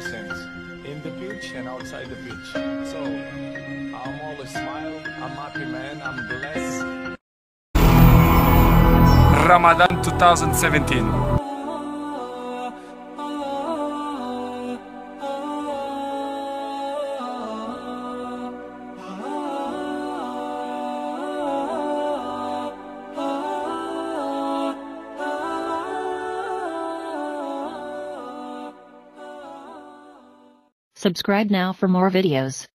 sense in the pitch and outside the pitch. So I'm always smile. I'm happy man. I'm blessed. Ramadan 2017. Subscribe now for more videos.